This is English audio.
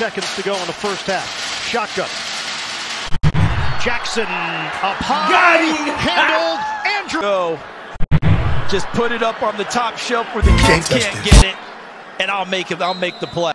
seconds to go in the first half. Shotgun. Jackson up high. Got him. Handled. Andrews. Just put it up on the top shelf where the kids can't, can't get it, and I'll make it. I'll make the play.